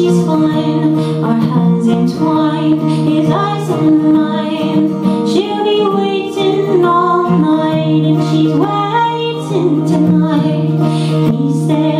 she's fine. Our hands entwined, his eyes and mine She'll be waiting all night And she's waiting tonight. He said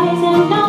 rise and